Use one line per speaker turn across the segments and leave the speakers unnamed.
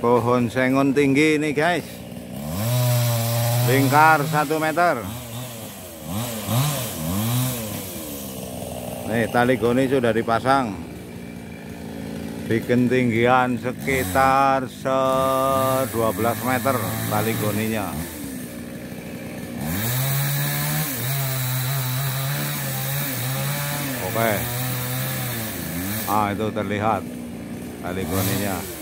pohon sengon tinggi ini guys. Lingkar 1 meter. Nih tali goni sudah dipasang. Di ketinggian sekitar 12 meter tali goninya. Oke. Ah itu terlihat tali goninya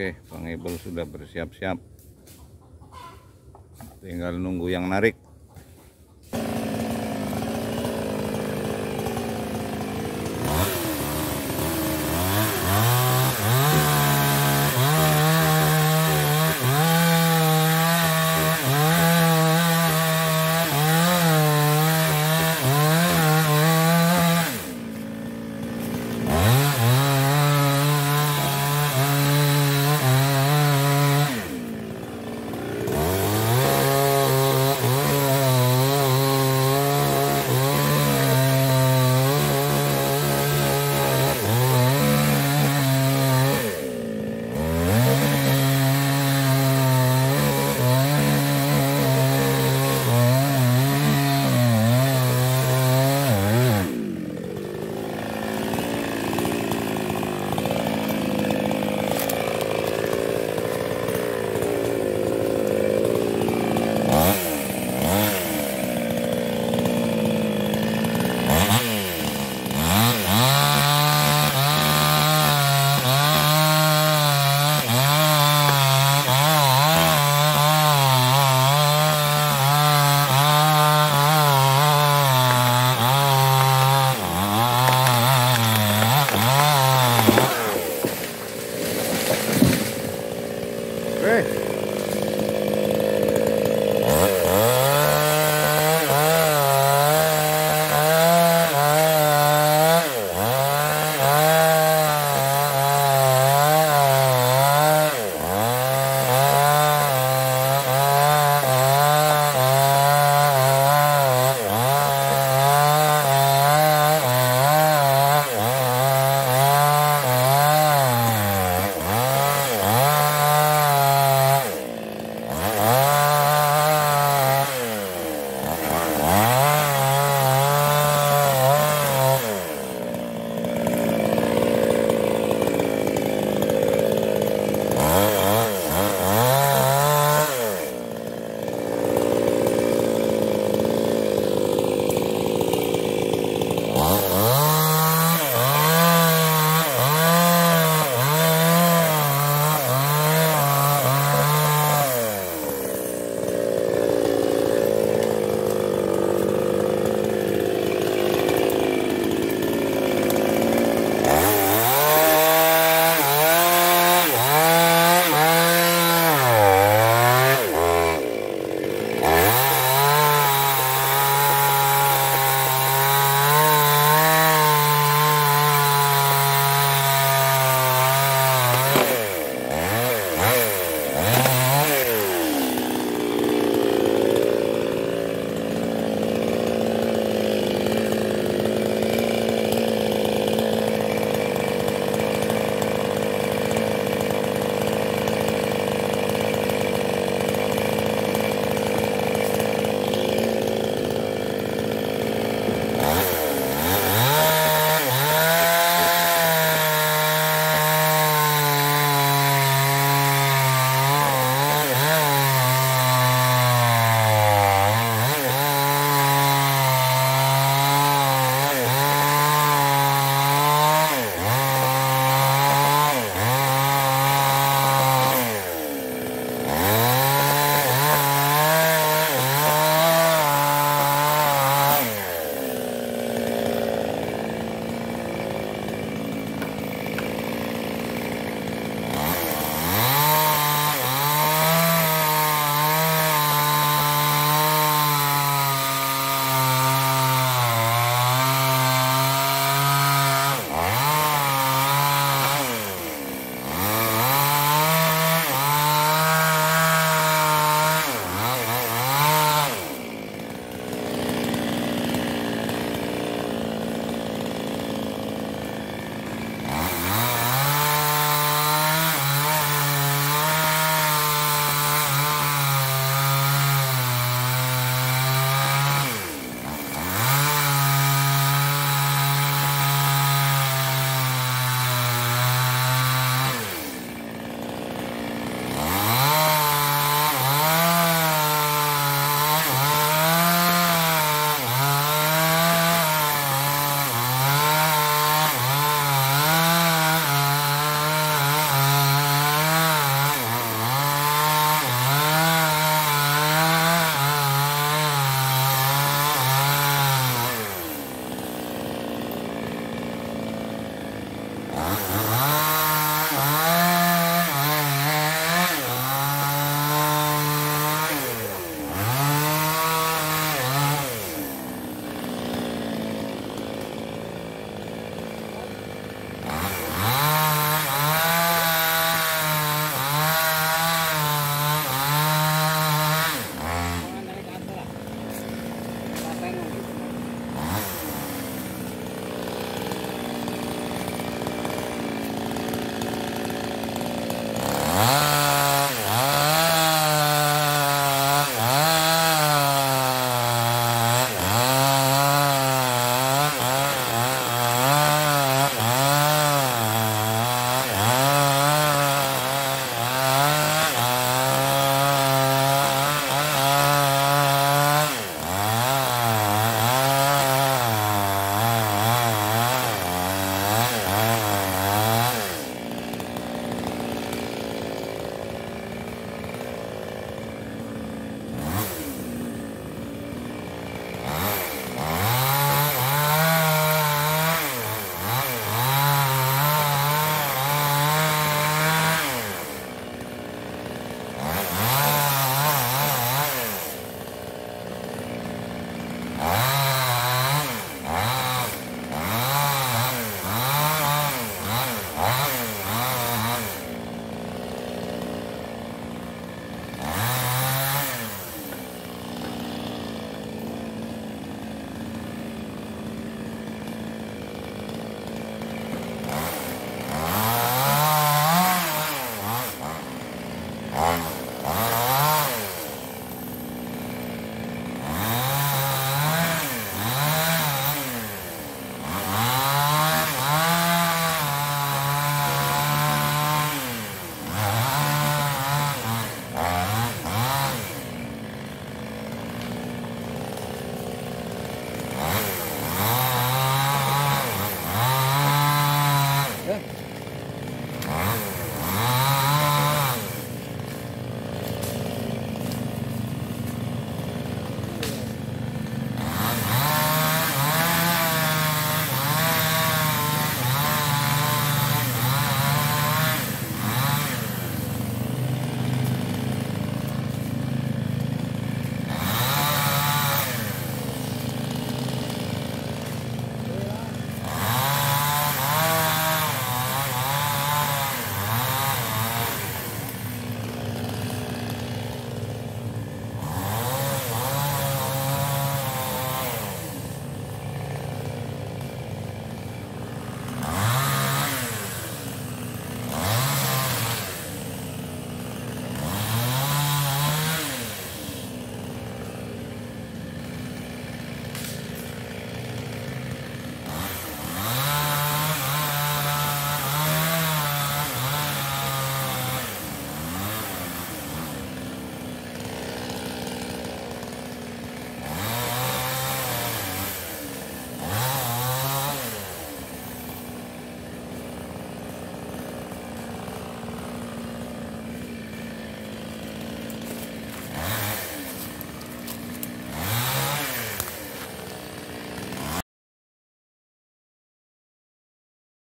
Oke, Bang Ebel sudah bersiap-siap. Tinggal nunggu yang narik. Ah.